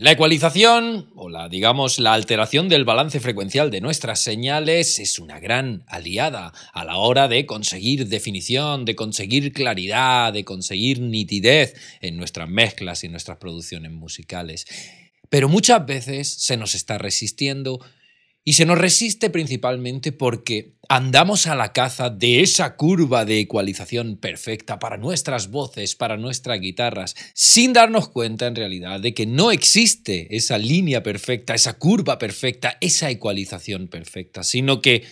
La ecualización, o la, digamos, la alteración del balance frecuencial de nuestras señales es una gran aliada a la hora de conseguir definición, de conseguir claridad, de conseguir nitidez en nuestras mezclas y en nuestras producciones musicales. Pero muchas veces se nos está resistiendo y se nos resiste principalmente porque andamos a la caza de esa curva de ecualización perfecta para nuestras voces, para nuestras guitarras, sin darnos cuenta en realidad de que no existe esa línea perfecta, esa curva perfecta, esa ecualización perfecta, sino que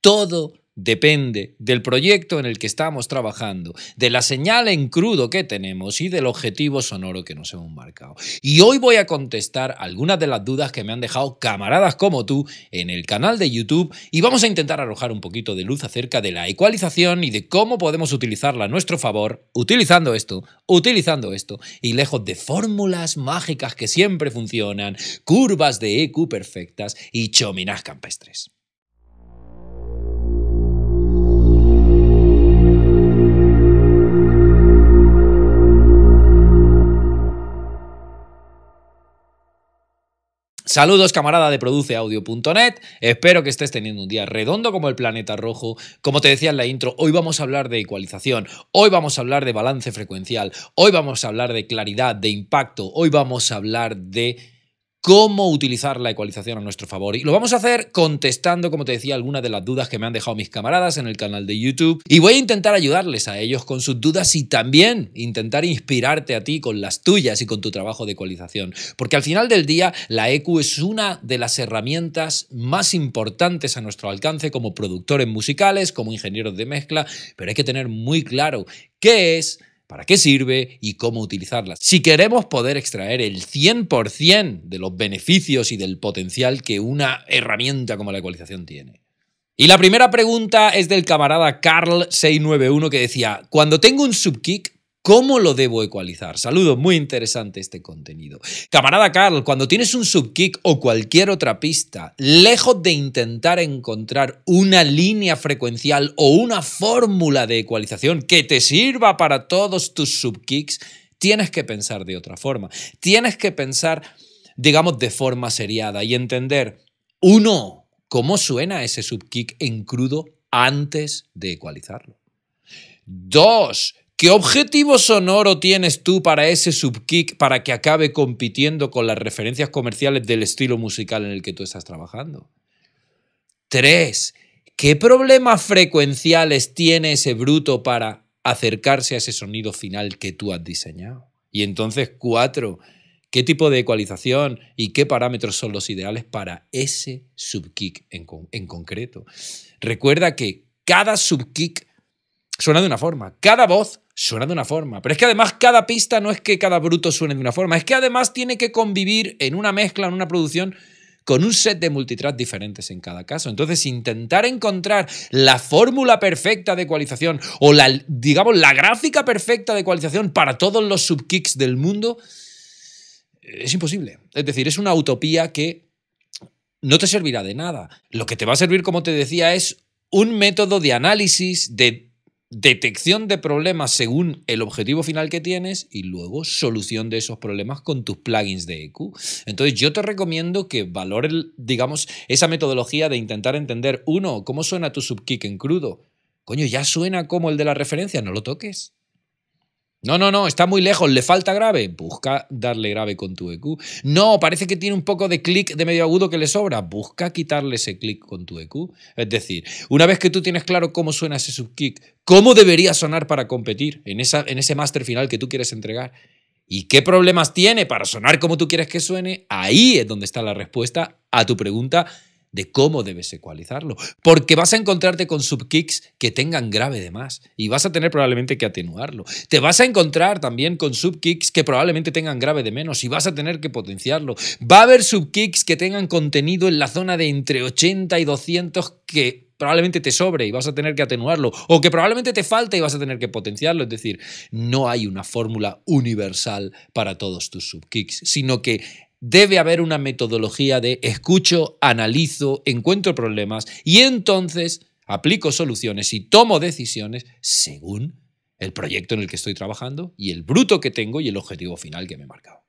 todo depende del proyecto en el que estamos trabajando, de la señal en crudo que tenemos y del objetivo sonoro que nos hemos marcado. Y hoy voy a contestar algunas de las dudas que me han dejado camaradas como tú en el canal de YouTube y vamos a intentar arrojar un poquito de luz acerca de la ecualización y de cómo podemos utilizarla a nuestro favor, utilizando esto, utilizando esto, y lejos de fórmulas mágicas que siempre funcionan, curvas de EQ perfectas y chominas campestres. Saludos camarada de produceaudio.net, espero que estés teniendo un día redondo como el planeta rojo. Como te decía en la intro, hoy vamos a hablar de ecualización, hoy vamos a hablar de balance frecuencial, hoy vamos a hablar de claridad, de impacto, hoy vamos a hablar de cómo utilizar la ecualización a nuestro favor. Y lo vamos a hacer contestando, como te decía, algunas de las dudas que me han dejado mis camaradas en el canal de YouTube. Y voy a intentar ayudarles a ellos con sus dudas y también intentar inspirarte a ti con las tuyas y con tu trabajo de ecualización. Porque al final del día, la EQ es una de las herramientas más importantes a nuestro alcance como productores musicales, como ingenieros de mezcla, pero hay que tener muy claro qué es para qué sirve y cómo utilizarlas. Si queremos poder extraer el 100% de los beneficios y del potencial que una herramienta como la ecualización tiene. Y la primera pregunta es del camarada Carl691 que decía, cuando tengo un subkick, ¿Cómo lo debo ecualizar? Saludos, muy interesante este contenido. Camarada Carl, cuando tienes un subkick o cualquier otra pista, lejos de intentar encontrar una línea frecuencial o una fórmula de ecualización que te sirva para todos tus subkicks, tienes que pensar de otra forma. Tienes que pensar, digamos, de forma seriada y entender, uno, cómo suena ese subkick en crudo antes de ecualizarlo. Dos, ¿Qué objetivo sonoro tienes tú para ese subkick para que acabe compitiendo con las referencias comerciales del estilo musical en el que tú estás trabajando? Tres, ¿qué problemas frecuenciales tiene ese bruto para acercarse a ese sonido final que tú has diseñado? Y entonces, cuatro, ¿qué tipo de ecualización y qué parámetros son los ideales para ese subkick en, en concreto? Recuerda que cada subkick suena de una forma, cada voz suena de una forma. Pero es que además cada pista no es que cada bruto suene de una forma, es que además tiene que convivir en una mezcla, en una producción, con un set de multitrack diferentes en cada caso. Entonces, intentar encontrar la fórmula perfecta de ecualización o la, digamos, la gráfica perfecta de ecualización para todos los subkicks del mundo es imposible. Es decir, es una utopía que no te servirá de nada. Lo que te va a servir, como te decía, es un método de análisis, de detección de problemas según el objetivo final que tienes y luego solución de esos problemas con tus plugins de EQ. Entonces yo te recomiendo que valores, digamos, esa metodología de intentar entender, uno, cómo suena tu subkick en crudo. Coño, ya suena como el de la referencia, no lo toques. No, no, no, está muy lejos, le falta grave. Busca darle grave con tu EQ. No, parece que tiene un poco de clic de medio agudo que le sobra. Busca quitarle ese clic con tu EQ. Es decir, una vez que tú tienes claro cómo suena ese subkick, cómo debería sonar para competir en, esa, en ese máster final que tú quieres entregar y qué problemas tiene para sonar como tú quieres que suene, ahí es donde está la respuesta a tu pregunta de cómo debes ecualizarlo. Porque vas a encontrarte con subkicks que tengan grave de más y vas a tener probablemente que atenuarlo. Te vas a encontrar también con subkicks que probablemente tengan grave de menos y vas a tener que potenciarlo. Va a haber subkicks que tengan contenido en la zona de entre 80 y 200 que probablemente te sobre y vas a tener que atenuarlo, o que probablemente te falte y vas a tener que potenciarlo. Es decir, no hay una fórmula universal para todos tus subkicks, sino que debe haber una metodología de escucho, analizo, encuentro problemas y entonces aplico soluciones y tomo decisiones según el proyecto en el que estoy trabajando y el bruto que tengo y el objetivo final que me he marcado.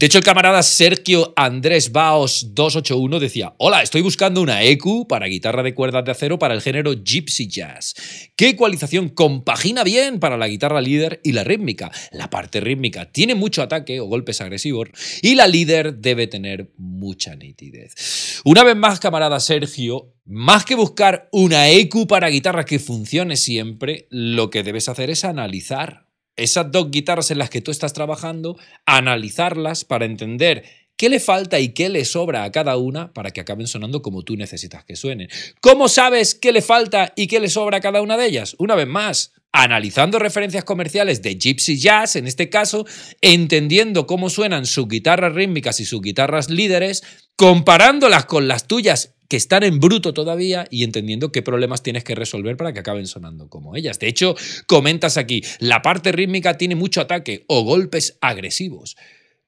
De hecho, el camarada Sergio Andrés Baos 281 decía, hola, estoy buscando una EQ para guitarra de cuerdas de acero para el género Gypsy Jazz. ¿Qué ecualización compagina bien para la guitarra líder y la rítmica? La parte rítmica tiene mucho ataque o golpes agresivos y la líder debe tener mucha nitidez. Una vez más, camarada Sergio, más que buscar una EQ para guitarra que funcione siempre, lo que debes hacer es analizar esas dos guitarras en las que tú estás trabajando, analizarlas para entender qué le falta y qué le sobra a cada una para que acaben sonando como tú necesitas que suenen. ¿Cómo sabes qué le falta y qué le sobra a cada una de ellas? Una vez más, analizando referencias comerciales de Gypsy Jazz, en este caso, entendiendo cómo suenan sus guitarras rítmicas y sus guitarras líderes, comparándolas con las tuyas que están en bruto todavía y entendiendo qué problemas tienes que resolver para que acaben sonando como ellas. De hecho, comentas aquí, la parte rítmica tiene mucho ataque o golpes agresivos.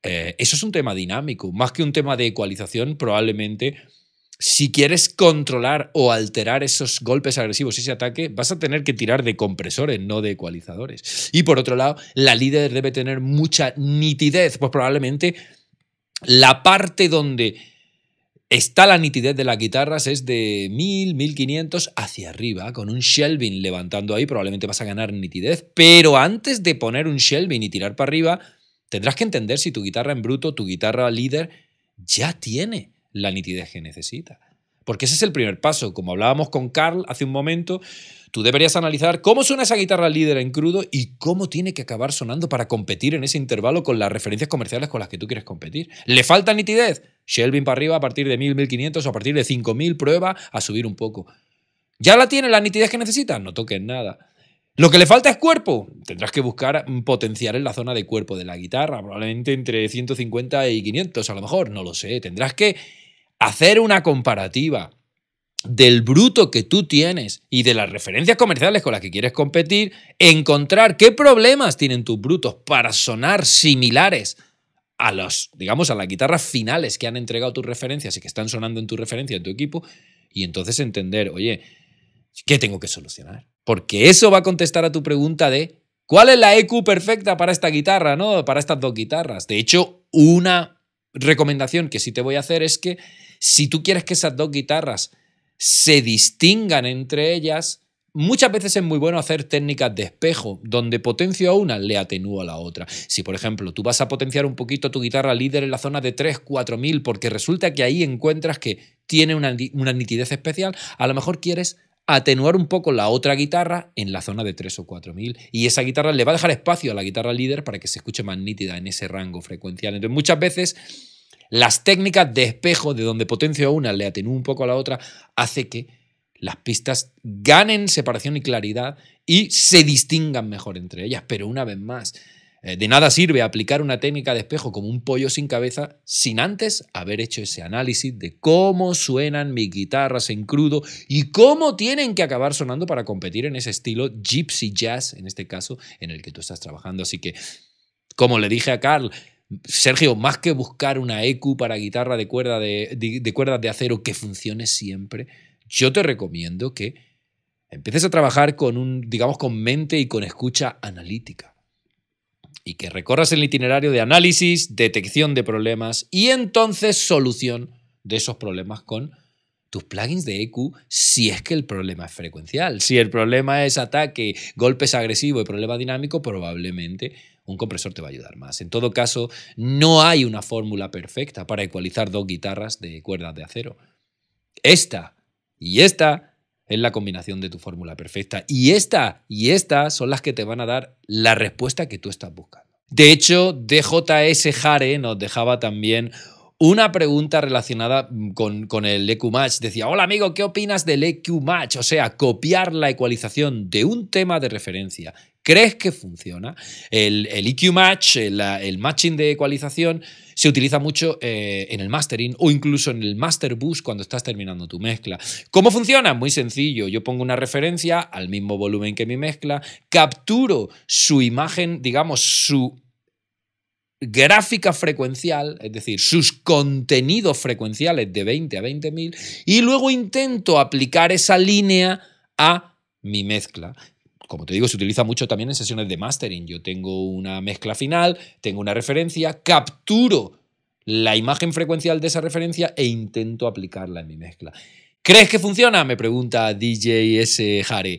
Eh, eso es un tema dinámico, más que un tema de ecualización, probablemente si quieres controlar o alterar esos golpes agresivos, ese ataque, vas a tener que tirar de compresores, no de ecualizadores. Y por otro lado, la líder debe tener mucha nitidez, pues probablemente la parte donde Está la nitidez de las guitarras, es de 1000, 1500 hacia arriba, con un shelving levantando ahí, probablemente vas a ganar nitidez, pero antes de poner un shelving y tirar para arriba, tendrás que entender si tu guitarra en bruto, tu guitarra líder, ya tiene la nitidez que necesita. Porque ese es el primer paso. Como hablábamos con Carl hace un momento, tú deberías analizar cómo suena esa guitarra líder en crudo y cómo tiene que acabar sonando para competir en ese intervalo con las referencias comerciales con las que tú quieres competir. ¿Le falta nitidez? Shelvin para arriba a partir de 1000, 1500 o a partir de 5000, prueba a subir un poco. ¿Ya la tiene la nitidez que necesita? No toques nada. ¿Lo que le falta es cuerpo? Tendrás que buscar potenciar en la zona de cuerpo de la guitarra, probablemente entre 150 y 500 a lo mejor, no lo sé. Tendrás que hacer una comparativa del bruto que tú tienes y de las referencias comerciales con las que quieres competir, encontrar qué problemas tienen tus brutos para sonar similares a los, digamos, a las guitarras finales que han entregado tus referencias y que están sonando en tu referencia, en tu equipo, y entonces entender, oye, ¿qué tengo que solucionar? Porque eso va a contestar a tu pregunta de ¿cuál es la EQ perfecta para esta guitarra, no? Para estas dos guitarras. De hecho, una recomendación que sí te voy a hacer es que si tú quieres que esas dos guitarras se distingan entre ellas, muchas veces es muy bueno hacer técnicas de espejo, donde potencio a una, le atenúo a la otra. Si, por ejemplo, tú vas a potenciar un poquito tu guitarra líder en la zona de 3, 4 mil, porque resulta que ahí encuentras que tiene una, una nitidez especial, a lo mejor quieres atenuar un poco la otra guitarra en la zona de 3 o 4 mil. Y esa guitarra le va a dejar espacio a la guitarra líder para que se escuche más nítida en ese rango frecuencial. Entonces, muchas veces las técnicas de espejo, de donde potencio a una, le atenúo un poco a la otra, hace que las pistas ganen separación y claridad y se distingan mejor entre ellas. Pero una vez más, eh, de nada sirve aplicar una técnica de espejo como un pollo sin cabeza sin antes haber hecho ese análisis de cómo suenan mis guitarras en crudo y cómo tienen que acabar sonando para competir en ese estilo gypsy jazz, en este caso, en el que tú estás trabajando. Así que, como le dije a Carl, Sergio, más que buscar una EQ para guitarra de, cuerda de, cuerdas de acero que funcione siempre, yo te recomiendo que empieces a trabajar con un, digamos, con mente y con escucha analítica. Y que recorras el itinerario de análisis, detección de problemas y entonces solución de esos problemas con tus plugins de EQ si es que el problema es frecuencial. Si el problema es ataque, golpes agresivos y problema dinámico, probablemente un compresor te va a ayudar más. En todo caso, no hay una fórmula perfecta para ecualizar dos guitarras de cuerdas de acero. Esta y esta es la combinación de tu fórmula perfecta. Y esta y esta son las que te van a dar la respuesta que tú estás buscando. De hecho, DJS Jare nos dejaba también una pregunta relacionada con, con, el EQ Match. Decía, hola amigo, ¿qué opinas del EQ Match? O sea, copiar la ecualización de un tema de referencia crees que funciona. El, EQ Match, el, matching de ecualización, se utiliza mucho eh, en el mastering o incluso en el master boost cuando estás terminando tu mezcla. ¿Cómo funciona? Muy sencillo. Yo pongo una referencia al mismo volumen que mi mezcla, capturo su imagen, digamos, su gráfica frecuencial, es decir, sus contenidos frecuenciales de 20 a 20.000, y luego intento aplicar esa línea a mi mezcla como te digo, se utiliza mucho también en sesiones de mastering. Yo tengo una mezcla final, tengo una referencia, capturo la imagen frecuencial de esa referencia e intento aplicarla en mi mezcla. ¿Crees que funciona? Me pregunta DJ S. Jare.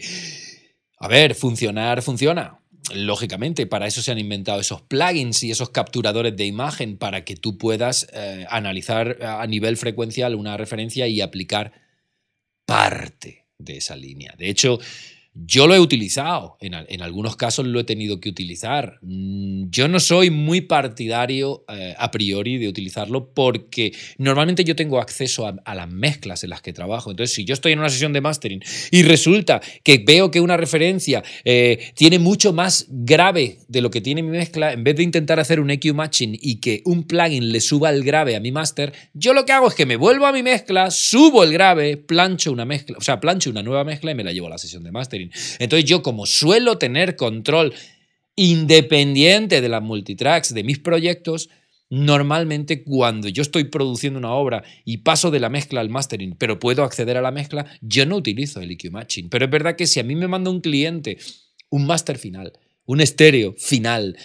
A ver, funcionar funciona. Lógicamente, para eso se han inventado esos plugins y esos capturadores de imagen para que tú puedas eh, analizar a nivel frecuencial una referencia y aplicar parte de esa línea. De hecho, yo lo he utilizado, en, algunos casos lo he tenido que utilizar. Mm, yo no soy muy partidario eh, a priori de utilizarlo porque normalmente yo tengo acceso a, las mezclas en las que trabajo. Entonces, si yo estoy en una sesión de mastering y resulta que veo que una referencia eh, tiene mucho más grave de lo que tiene mi mezcla, en vez de intentar hacer un EQ matching y que un plugin le suba el grave a mi master, yo lo que hago es que me vuelvo a mi mezcla, subo el grave, plancho una mezcla, o sea, plancho una nueva mezcla y me la llevo a la sesión de mastering. Entonces yo como suelo tener control independiente de las multitracks de mis proyectos, normalmente cuando yo estoy produciendo una obra y paso de la mezcla al mastering, pero puedo acceder a la mezcla, yo no utilizo el EQ Matching. Pero es verdad que si a mí me manda un cliente un master final, un estéreo final,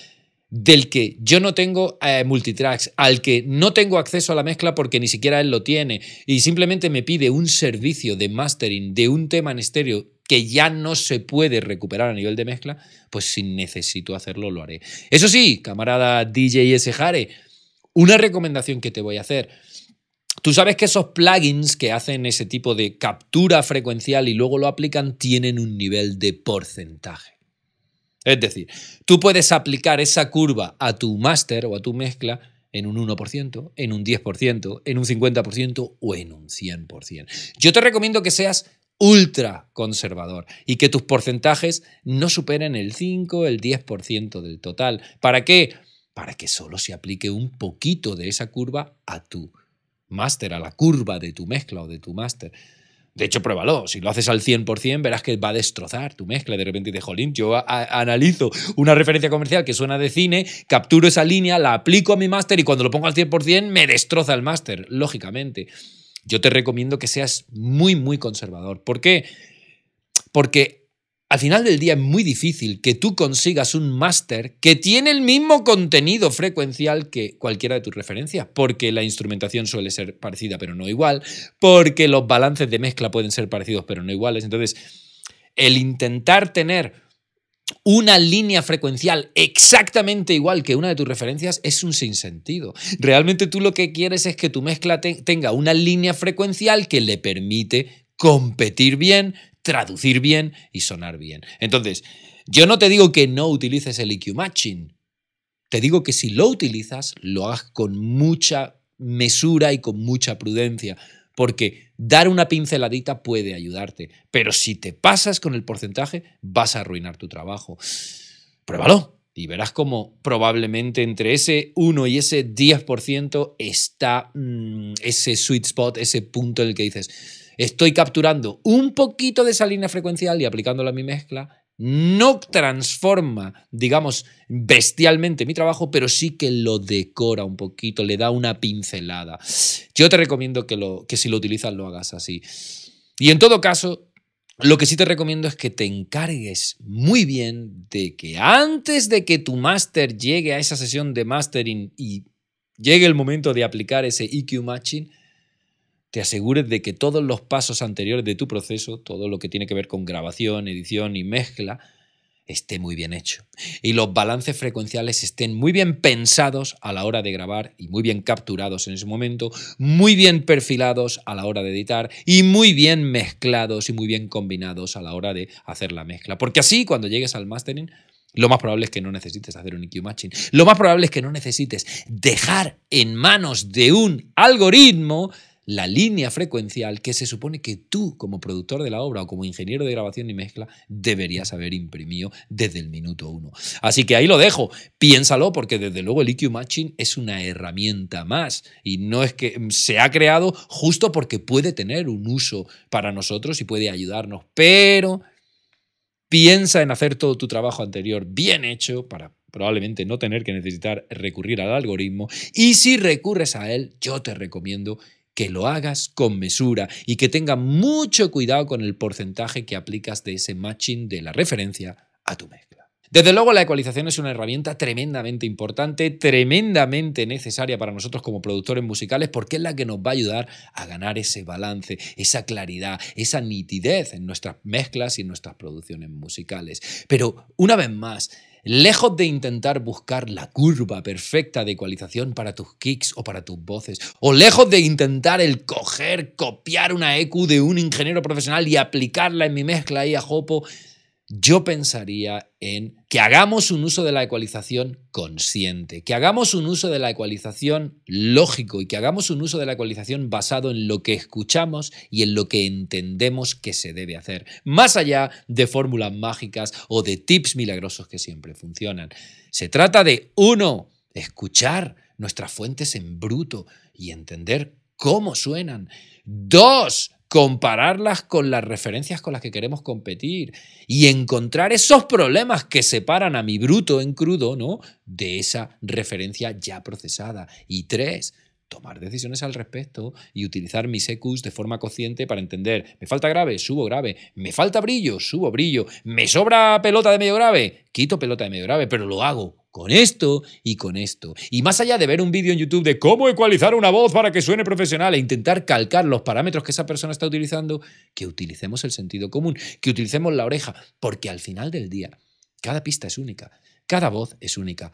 del que yo no tengo eh, multitracks, al que no tengo acceso a la mezcla porque ni siquiera él lo tiene, y simplemente me pide un servicio de mastering de un tema en estéreo que ya no se puede recuperar a nivel de mezcla, pues si necesito hacerlo, lo haré. Eso sí, camarada DJ S. Jare, una recomendación que te voy a hacer. Tú sabes que esos plugins que hacen ese tipo de captura frecuencial y luego lo aplican tienen un nivel de porcentaje. Es decir, tú puedes aplicar esa curva a tu máster o a tu mezcla en un 1%, en un 10%, en un 50% o en un 100%. Yo te recomiendo que seas ultra conservador y que tus porcentajes no superen el 5, el 10% del total. ¿Para qué? Para que solo se aplique un poquito de esa curva a tu máster, a la curva de tu mezcla o de tu máster. De hecho, pruébalo. Si lo haces al 100%, verás que va a destrozar tu mezcla. De repente de jolín, yo analizo una referencia comercial que suena de cine, capturo esa línea, la aplico a mi máster y cuando lo pongo al 100% me destroza el máster, lógicamente yo te recomiendo que seas muy, muy conservador. ¿Por qué? Porque al final del día es muy difícil que tú consigas un máster que tiene el mismo contenido frecuencial que cualquiera de tus referencias, porque la instrumentación suele ser parecida pero no igual, porque los balances de mezcla pueden ser parecidos pero no iguales. Entonces, el intentar tener una línea frecuencial exactamente igual que una de tus referencias es un sinsentido. Realmente tú lo que quieres es que tu mezcla tenga una línea frecuencial que le permite competir bien, traducir bien y sonar bien. Entonces, yo no te digo que no utilices el EQ Matching. Te digo que si lo utilizas, lo hagas con mucha mesura y con mucha prudencia, porque dar una pinceladita puede ayudarte, pero si te pasas con el porcentaje vas a arruinar tu trabajo. Pruébalo y verás cómo probablemente entre ese 1 y ese 10% está mm, ese sweet spot, ese punto en el que dices, estoy capturando un poquito de esa línea frecuencial y aplicándola a mi mezcla no transforma, digamos, bestialmente mi trabajo, pero sí que lo decora un poquito, le da una pincelada. Yo te recomiendo que, lo, que si lo utilizas lo hagas así. Y en todo caso, lo que sí te recomiendo es que te encargues muy bien de que antes de que tu máster llegue a esa sesión de mastering y llegue el momento de aplicar ese EQ matching, te asegures de que todos los pasos anteriores de tu proceso, todo lo que tiene que ver con grabación, edición y mezcla, esté muy bien hecho. Y los balances frecuenciales estén muy bien pensados a la hora de grabar y muy bien capturados en ese momento, muy bien perfilados a la hora de editar y muy bien mezclados y muy bien combinados a la hora de hacer la mezcla. Porque así, cuando llegues al mastering, lo más probable es que no necesites hacer un EQ matching. Lo más probable es que no necesites dejar en manos de un algoritmo la línea frecuencial que se supone que tú, como productor de la obra o como ingeniero de grabación y mezcla, deberías haber imprimido desde el minuto uno. Así que ahí lo dejo. Piénsalo, porque desde luego el EQ Matching es una herramienta más y no es que se ha creado justo porque puede tener un uso para nosotros y puede ayudarnos, pero piensa en hacer todo tu trabajo anterior bien hecho para probablemente no tener que necesitar recurrir al algoritmo y si recurres a él, yo te recomiendo que lo hagas con mesura y que tenga mucho cuidado con el porcentaje que aplicas de ese matching de la referencia a tu mezcla. Desde luego la ecualización es una herramienta tremendamente importante, tremendamente necesaria para nosotros como productores musicales porque es la que nos va a ayudar a ganar ese balance, esa claridad, esa nitidez en nuestras mezclas y en nuestras producciones musicales. Pero una vez más, Lejos de intentar buscar la curva perfecta de ecualización para tus kicks o para tus voces, o lejos de intentar el coger, copiar una EQ de un ingeniero profesional y aplicarla en mi mezcla ahí a Jopo, yo pensaría en que hagamos un uso de la ecualización consciente, que hagamos un uso de la ecualización lógico y que hagamos un uso de la ecualización basado en lo que escuchamos y en lo que entendemos que se debe hacer, más allá de fórmulas mágicas o de tips milagrosos que siempre funcionan. Se trata de, uno, escuchar nuestras fuentes en bruto y entender cómo suenan. Dos, compararlas con las referencias con las que queremos competir y encontrar esos problemas que separan a mi bruto en crudo, ¿no? De esa referencia ya procesada. Y tres, tomar decisiones al respecto y utilizar mis EQs de forma consciente para entender, me falta grave, subo grave, me falta brillo, subo brillo, me sobra pelota de medio grave, quito pelota de medio grave, pero lo hago con esto y con esto. Y más allá de ver un vídeo en YouTube de cómo ecualizar una voz para que suene profesional e intentar calcar los parámetros que esa persona está utilizando, que utilicemos el sentido común, que utilicemos la oreja, porque al final del día, cada pista es única, cada voz es única.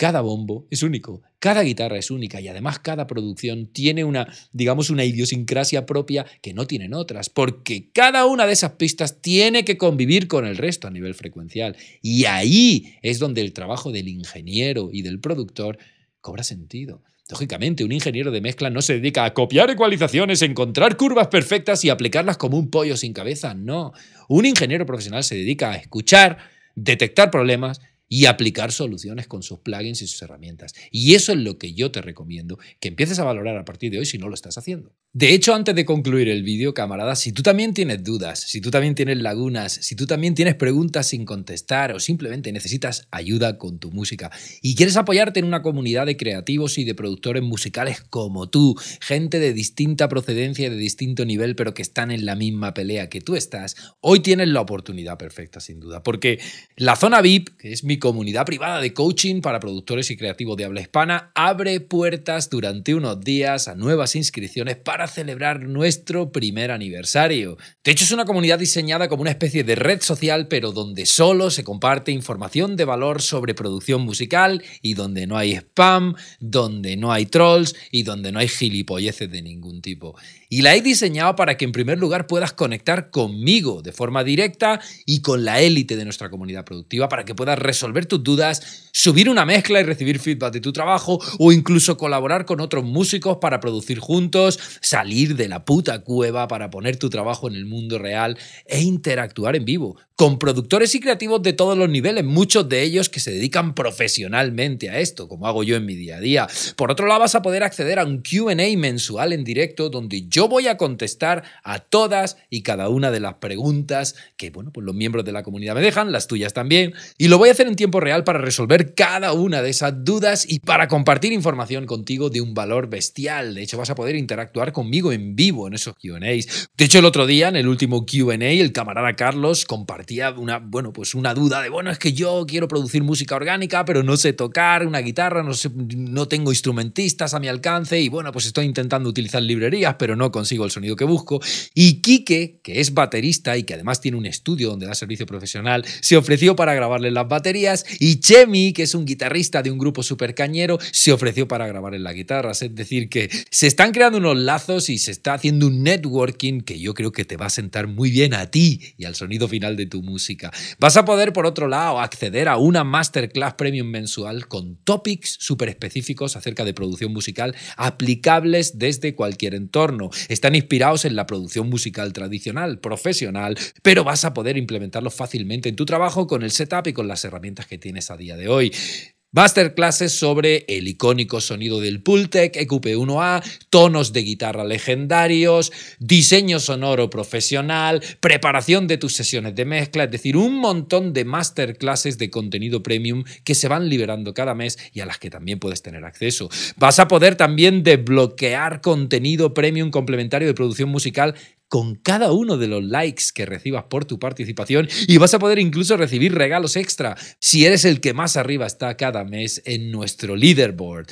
Cada bombo es único, cada guitarra es única y además cada producción tiene una, digamos, una idiosincrasia propia que no tienen otras, porque cada una de esas pistas tiene que convivir con el resto a nivel frecuencial. Y ahí es donde el trabajo del ingeniero y del productor cobra sentido. Lógicamente, un ingeniero de mezcla no se dedica a copiar ecualizaciones, encontrar curvas perfectas y aplicarlas como un pollo sin cabeza, no. Un ingeniero profesional se dedica a escuchar, detectar problemas y aplicar soluciones con sus plugins y sus herramientas. Y eso es lo que yo te recomiendo que empieces a valorar a partir de hoy si no lo estás haciendo. De hecho, antes de concluir el vídeo, camarada, si tú también tienes dudas, si tú también tienes lagunas, si tú también tienes preguntas sin contestar o simplemente necesitas ayuda con tu música y quieres apoyarte en una comunidad de creativos y de productores musicales como tú, gente de distinta procedencia y de distinto nivel, pero que están en la misma pelea que tú estás, hoy tienes la oportunidad perfecta, sin duda, porque la zona VIP, que es mi comunidad privada de coaching para productores y creativos de habla hispana abre puertas durante unos días a nuevas inscripciones para celebrar nuestro primer aniversario. De hecho, es una comunidad diseñada como una especie de red social, pero donde solo se comparte información de valor sobre producción musical y donde no hay spam, donde no hay trolls y donde no hay gilipolleces de ningún tipo. Y la he diseñado para que en primer lugar puedas conectar conmigo de forma directa y con la élite de nuestra comunidad productiva para que puedas resolver tus dudas, subir una mezcla y recibir feedback de tu trabajo o incluso colaborar con otros músicos para producir juntos, salir de la puta cueva para poner tu trabajo en el mundo real e interactuar en vivo con productores y creativos de todos los niveles, muchos de ellos que se dedican profesionalmente a esto, como hago yo en mi día a día. Por otro lado, vas a poder acceder a un QA mensual en directo donde yo voy a contestar a todas y cada una de las preguntas que, bueno, pues los miembros de la comunidad me dejan, las tuyas también, y lo voy a hacer en tiempo real para resolver cada una de esas dudas y para compartir información contigo de un valor bestial. De hecho, vas a poder interactuar conmigo en vivo en esos QAs. De hecho, el otro día, en el último QA, el camarada Carlos compartió una, bueno, pues una duda de, bueno, es que yo quiero producir música orgánica, pero no sé tocar una guitarra, no, sé, no tengo instrumentistas a mi alcance y bueno, pues estoy intentando utilizar librerías, pero no consigo el sonido que busco. Y Quique, que es baterista y que además tiene un estudio donde da servicio profesional, se ofreció para grabarle las baterías y Chemi, que es un guitarrista de un grupo super cañero, se ofreció para grabarle las guitarras. Es decir, que se están creando unos lazos y se está haciendo un networking que yo creo que te va a sentar muy bien a ti y al sonido final de tu música. Vas a poder, por otro lado, acceder a una masterclass premium mensual con topics súper específicos acerca de producción musical aplicables desde cualquier entorno. Están inspirados en la producción musical tradicional, profesional, pero vas a poder implementarlos fácilmente en tu trabajo con el setup y con las que tienes a día de hoy. Masterclasses sobre el icónico sonido del Pultec EQP1A, tonos de guitarra legendarios, diseño sonoro profesional, preparación de tus sesiones de mezcla, es decir, un montón de masterclasses de contenido premium que se van liberando cada mes y a las que también puedes tener acceso. Vas a poder también desbloquear contenido premium complementario de producción musical con cada uno de los likes que recibas por tu participación y vas a poder incluso recibir regalos extra si eres el que más arriba está cada mes en nuestro leaderboard.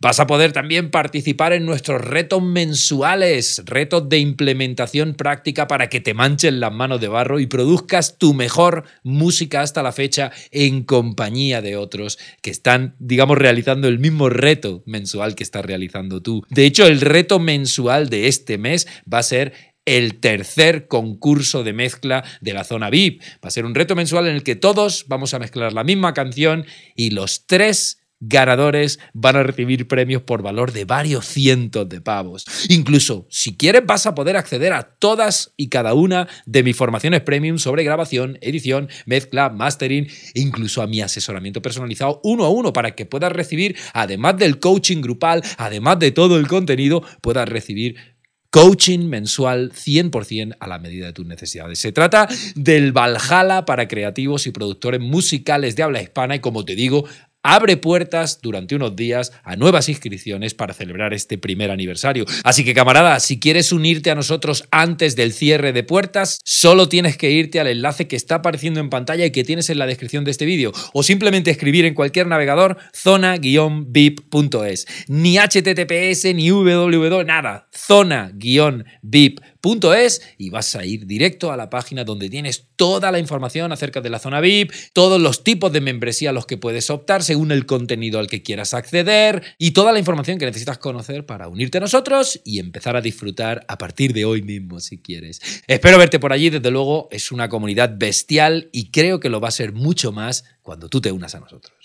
Vas a poder también participar en nuestros retos mensuales, retos de implementación práctica para que te manchen las manos de barro y produzcas tu mejor música hasta la fecha en compañía de otros que están, digamos, realizando el mismo reto mensual que estás realizando tú. De hecho, el reto mensual de este mes va a ser el tercer concurso de mezcla de la zona VIP. Va a ser un reto mensual en el que todos vamos a mezclar la misma canción y los tres ganadores van a recibir premios por valor de varios cientos de pavos. Incluso, si quieres, vas a poder acceder a todas y cada una de mis formaciones premium sobre grabación, edición, mezcla, mastering, incluso a mi asesoramiento personalizado uno a uno para que puedas recibir, además del coaching grupal, además de todo el contenido, puedas recibir Coaching mensual 100% a la medida de tus necesidades. Se trata del Valhalla para creativos y productores musicales de habla hispana y como te digo, abre puertas durante unos días a nuevas inscripciones para celebrar este primer aniversario. Así que camarada, si quieres unirte a nosotros antes del cierre de puertas, solo tienes que irte al enlace que está apareciendo en pantalla y que tienes en la descripción de este vídeo o simplemente escribir en cualquier navegador zona-vip.es. Ni HTTPS ni www, nada. Zona-vip.es es y vas a ir directo a la página donde tienes toda la información acerca de la zona VIP, todos los tipos de membresía a los que puedes optar según el contenido al que quieras acceder y toda la información que necesitas conocer para unirte a nosotros y empezar a disfrutar a partir de hoy mismo si quieres. Espero verte por allí, desde luego es una comunidad bestial y creo que lo va a ser mucho más cuando tú te unas a nosotros.